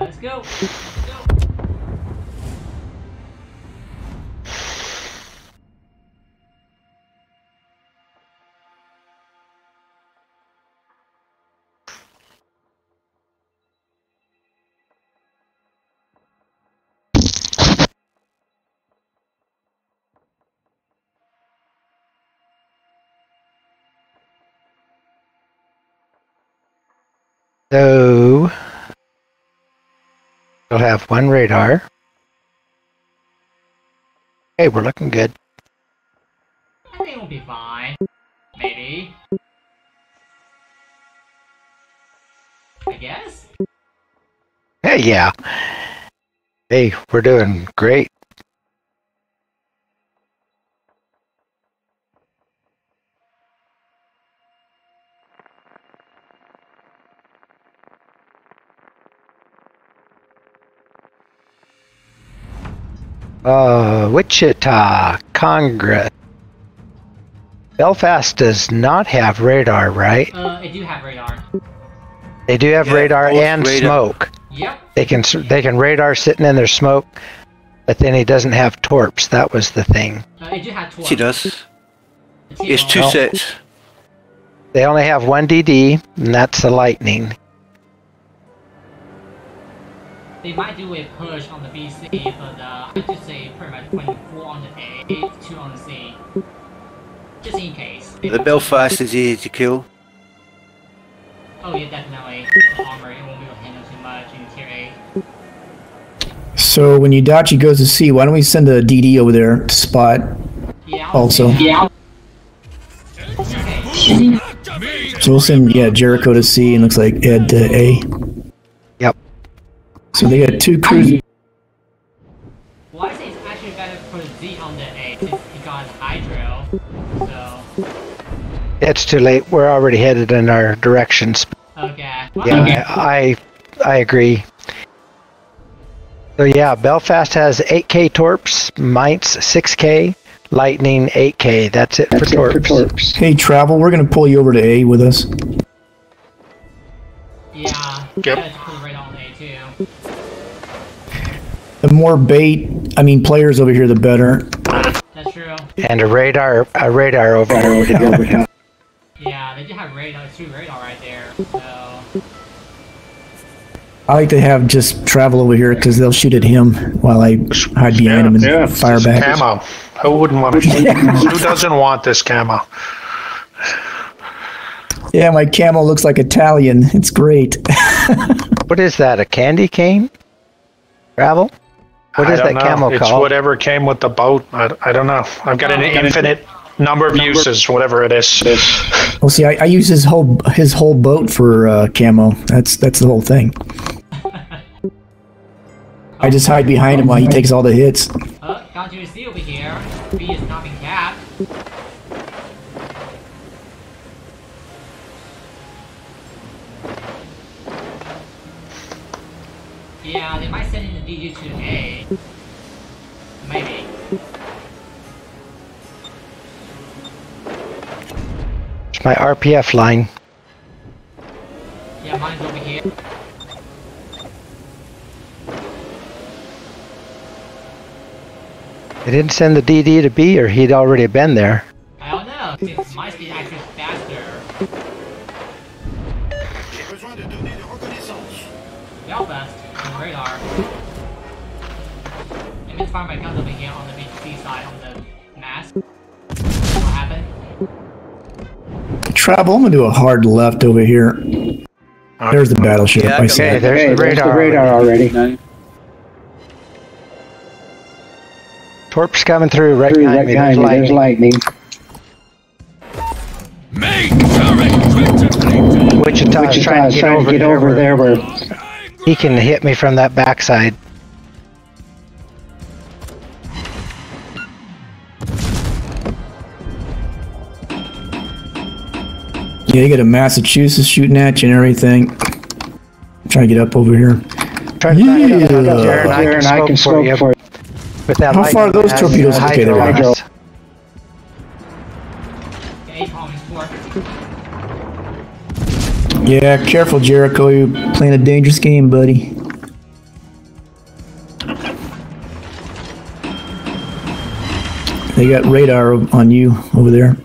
Let's go. Let's. So we'll have one radar. Hey, we're looking good. I think we'll be fine. Maybe. I guess? Hey, yeah. Hey, we're doing great. Uh, Wichita, Congress. Belfast does not have radar, right? Uh, I do have radar. They do have Yeah, radar and radar. smoke. Yep. They can they can radar sitting in their smoke, but then he doesn't have torps. That was the thing. Uh, I do have 12. She does. It's It's two Well- sets. They only have one DD, and that's the lightning. They might do a push on the BC, but uh, I just say pretty much 24 on the A, 2 on the C. Just in case. The Belfast is easy to kill. Oh yeah, definitely. The armor, it won't be able to handle too much in tier A. So when Yudachi goes to C, why don't we send a DD over there to spot? Yeah, Also. Yeah. So we'll send yeah Jericho to C and looks like Ed to A. Yep. So they got two cruisers. Well, I say it's actually better to put Z on the A since he got Hydro. So, It's too late. We're already headed in our directions. okay. Yeah, I I agree. So yeah, Belfast has 8K torps, Mainz 6K, Lightning 8K. That's it for torps. Hey, travel. We're gonna pull you over to A with us. Yeah. Yep. More bait, I mean players over here, the better. That's true. And a radar a radar over here. Yeah, they do have radar, two radar right there. So, I like to have just travel over here because they'll shoot at him while I hide behind him and yeah, fire it's back. Camo. Who wouldn't want to? who doesn't want this camo? Yeah, my camel looks like Italian. It's great. What is that? A candy cane? Travel? What I don't that know. camo it's called? whatever came with the boat. I, I don't know. I've got an infinite number of uses, whatever it is. Well, see, I, I use his whole his whole boat for uh, camo. That's that's the whole thing. I just hide behind him while he takes all the hits. uh, got you a C over here. B is not being capped. Yeah, they might send in the DG to A. Maybe. It's my RPF line. Yeah, mine's over here. They didn't send the DD to B, or he'd already been there. I don't know, since my speed actually faster. Belfast, on radar. Let me find my guns over here on the BC side on the mast. What happened? Travel. I'm gonna do a hard left over here. There's the battleship. Yeah, I I see. Okay, it. there's the radar. already. Torps coming through right Through behind right me. behind There's me, there's lightning. lightning. Wichita is trying Wichita's to get trying over, to get there over there where He can hit me from that backside. Yeah, you got a Massachusetts shooting at you and everything. Try to get up over here. Try to yeah. and I can, I can smoke, for you. For you. How far are those torpedoes? Okay, there we go. Yeah, careful, Jericho. You're playing a dangerous game, buddy. They got radar on you over there.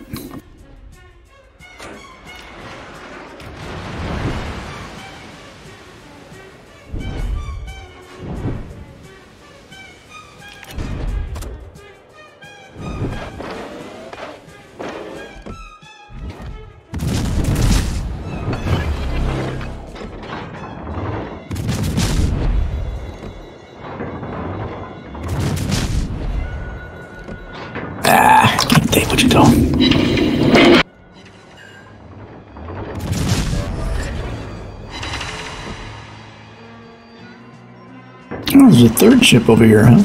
Oh, there's a third ship over here, huh?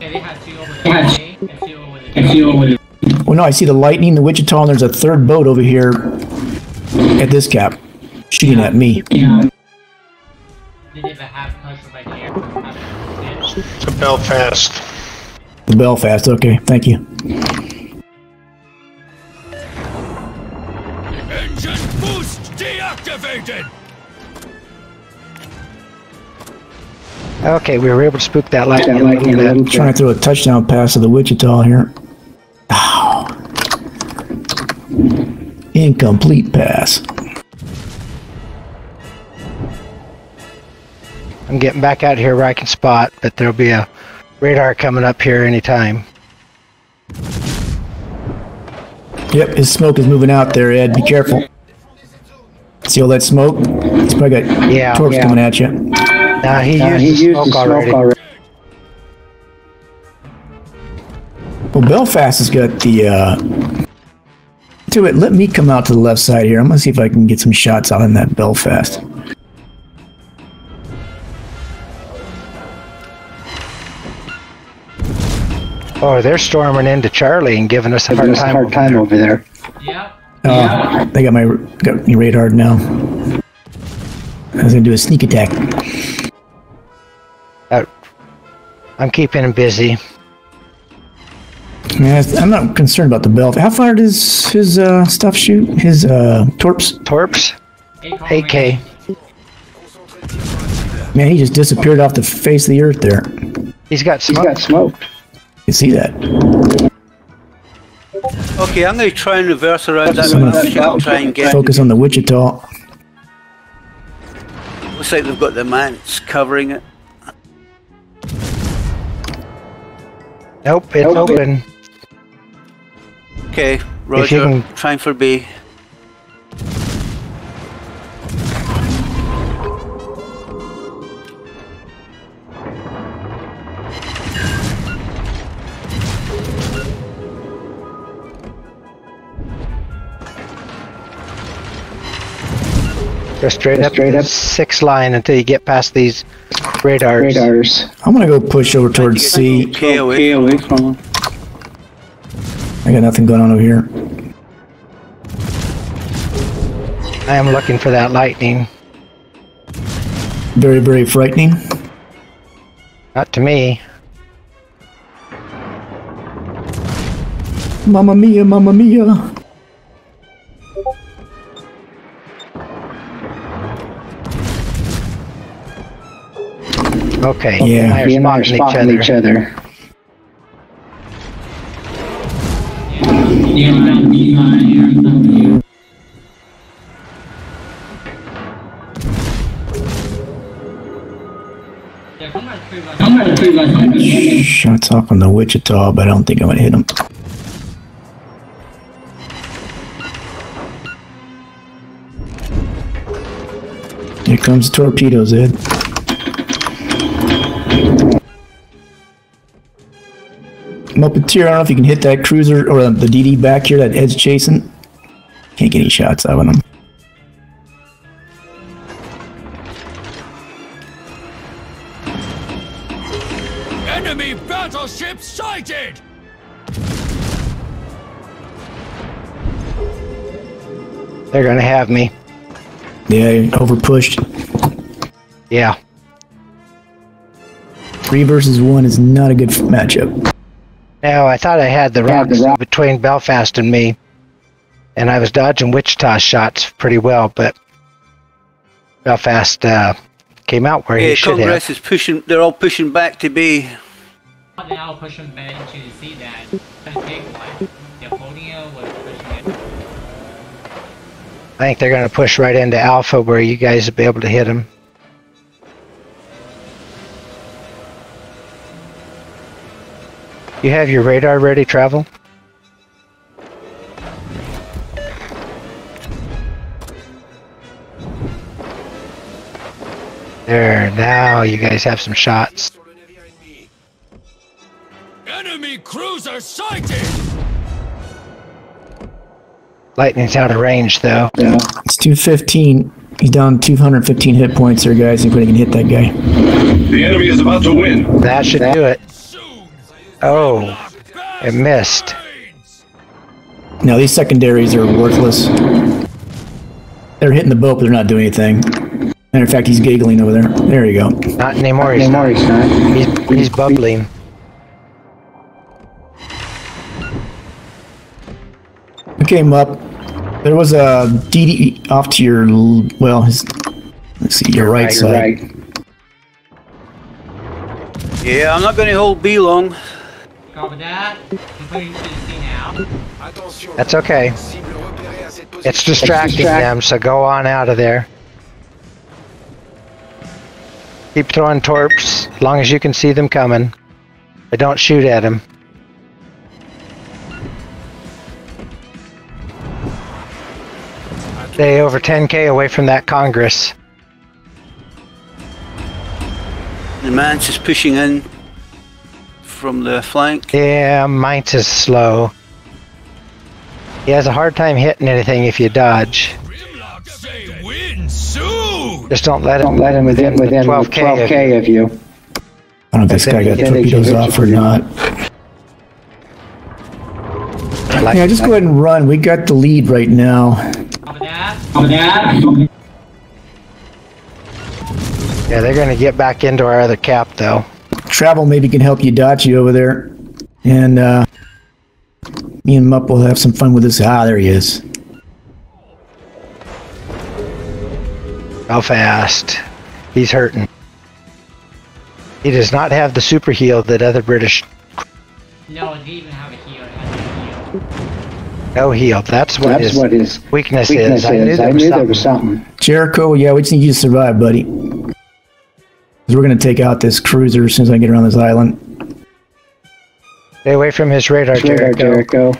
Yeah, they had two over the A and two over the Well, no, I see the Lightning, the Wichita, and there's a third boat over here at this cap, shooting at me. They did the half push right here. Half push. To Belfast. The Belfast, okay, thank you. Engine boost deactivated! Okay, we were able to spook that lightning a little bit. Trying to throw a touchdown pass to the Wichita here. Ow. Incomplete pass. I'm getting back out here where I can spot, but there'll be a radar coming up here anytime. Yep, his smoke is moving out there, Ed. Be careful. See all that smoke? He's probably got Yeah, torps yeah. coming at you. Now he used the smoke already. Well, Belfast has got the. uh Do it. Let me come out to the left side here. I'm gonna see if I can get some shots out in that Belfast. Oh, they're storming into Charlie and giving us a hard time. over there. over there. Yep. Uh, they got my got me radar now. I was gonna do a sneak attack. I'm keeping him busy. Yeah, I'm not concerned about the belt. How far does his uh, stuff shoot? His uh, torps? Torps, AK. Man, he just disappeared off the face of the earth there. He's got He smoke. got smoked. You see that? Okay, I'm going to try and reverse around that Some of the- ship, try and get. Focus on the Wichita. Looks like they've got the mats covering it. Nope, it's Nope. open. Okay, If you Roger. can- Trying for B. Go straight Go up, straight up. six line until you get past these radars. Radars. I'm gonna go push over towards C. Okay, away. away from him. I got nothing going on over here. I am looking for that lightning. Very, very frightening. Not to me. Mamma mia, mamma mia. Okay. Yeah. now He and I are spotting spotting each other. each other. Yeah, come on, three by Shots off on the Wichita, but I don't think I'm gonna hit him. Here comes torpedoes, Ed. Muppeteer, I don't know if you can hit that cruiser or the DD back here that Ed's chasing. Can't get any shots out of him. Enemy battleship sighted! They're gonna have me. Yeah, over pushed. Yeah. Three versus one is not a good matchup. Now I thought I had the rocks rock- between Belfast and me, and I was dodging Wichita shots pretty well, but Belfast uh, came out where Yeah, he should Congress have. is pushing. They're all pushing back to B. then I'll back into the sea then. The big one. They're holding it, we're pushing it. I think they're going to push right into Alpha where you guys will be able to hit them. You have your radar ready, travel? There, now you guys have some shots. Enemy cruiser sighted! Lightning's out of range though. It's 215. He's down 215 hit points there, guys. If we can hit that guy. The enemy is about to win. That should do it. Soon! Oh, it missed. No, these secondaries are worthless. They're hitting the boat, but they're not doing anything. Matter of fact, he's giggling over there. There you go. Not anymore. He's not. He's, he's bubbling. We came up. There was a DD off to your well, his let's see, your right, right, side. Yeah, I'm not going to hold B long. Copy that. I'm putting to the sea now. That's okay. It's distracting them, so go on out of there. Keep throwing torps, as long as you can see them coming. But don't shoot at them. Stay over 10k away from that Congress. The man's just pushing in from the flank. Yeah, Mainz is slow. He has a hard time hitting anything if you dodge. Grimlock say win soon! Just don't let him, Don't let him within, within 12k. 12K, of you. I don't know if this guy got Yeah, they torpedoes off or not. Like- Yeah, just go ahead and run. We got the lead right now. Copy that. Yeah, they're gonna get back into our other cap though. Travel maybe can help you dodge you over there. And uh me and Mupp will have some fun with this. Ah, there he is. How fast? He's hurting. He does not have the super heal that other British No, they even have a heal. It heal. no heal. That's what That's his what his weakness, weakness is. I knew is. there I was knew there was something. Jericho, yeah, we just need you to survive, buddy. 'Cause we're gonna take out this cruiser as soon as I get around this island. Stay away from his radar, Radar Jericho. Jericho.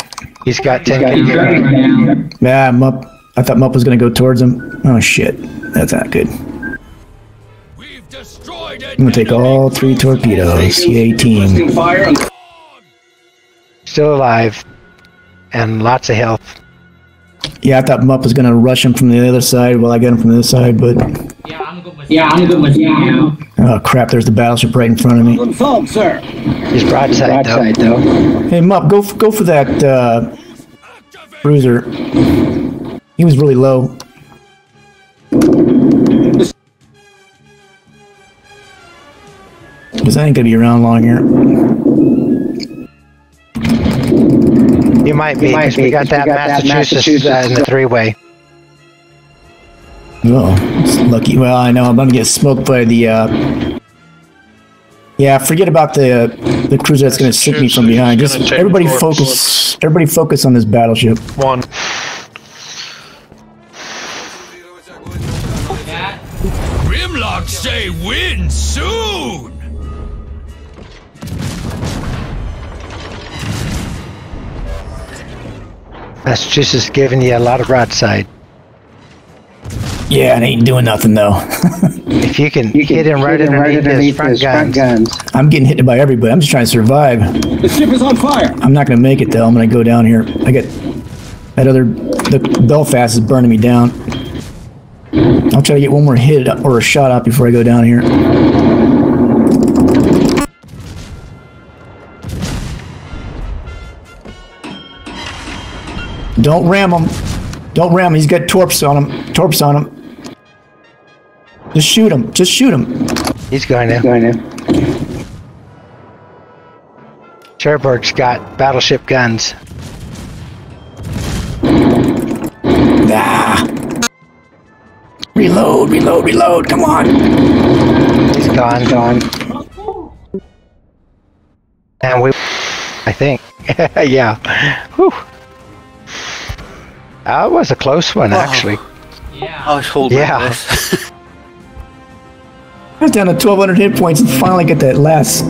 He's got He's 10 got Yeah, Mupp. I thought Mupp was gonna go towards him. Oh shit, that's not good. We've destroyed it! I'm gonna take all three torpedoes. Yay, team. Resting fire on still alive and lots of health. Yeah, I thought Mupp was gonna rush him from the other side while I got him from this side, but Yeah, I'm good with Yeah, I'm good with you now. oh crap, there's the battleship right in front of me. Confirmed, sir. He's broadside, Broadside, though. though. Hey Mupp, go f- go for that uh, cruiser. He was really low. Cause I ain't gonna be around long here. You might be, might 'cause we be, got 'cause we that got that Massachusetts, uh, in the three-way. Oh, it's lucky. Well, I know I'm gonna get smoked by the. Uh... Yeah, forget about the the cruiser that's gonna shoot me from behind. Just everybody the torps. focus. Everybody focus on this battleship. One. that. Grimlock say win soon! That's Massachusetts giving you a lot of broadside. Yeah, it ain't doing nothing though. If you can You can hit him right hit him underneath, his, front, guns, guns. I'm getting hit by everybody. I'm just trying to survive. The ship is on fire. I'm not gonna make it though. I'm gonna go down here. I get that other the Belfast is burning me down. I'll try to get one more hit or a shot out before I go down here. Don't ram him. Don't ram him. He's got torps on him. Torps on him. Just shoot him. Just shoot him. he's going to. Going to. Cherbourg's got battleship guns. Ah. Reload, reload, reload. Come on. He's gone. Gone. And we, I think, yeah. Whew. That was a close one, actually. Yeah. I was holding Yeah. I was down to 1,200 hit points and finally get that last